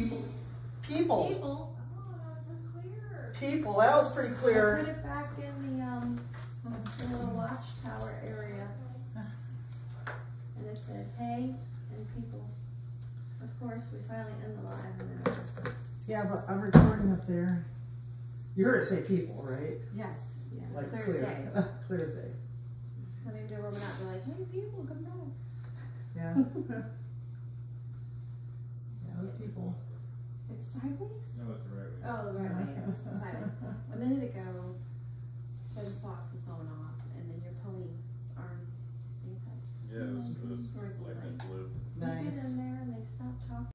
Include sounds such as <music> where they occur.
People, People. Oh, that's so clear. people, that was pretty I Put it back in the, um, the little watchtower area. And it said, hey, and people. Of course, we finally end the live and then, Yeah, but I'm recording up there. You heard it say people, right? yes, yeah, Like Thursday. clear. Clear as day. So maybe they're rubbing out, they're like, hey, people, come back. Yeah. <laughs> <laughs> sideways? No, it's the right way. Oh, the right way. <laughs> It was sideways. A minute ago, Joe's fox was going off, and then your pony's arm was being touched. Yeah, it was, it was like, like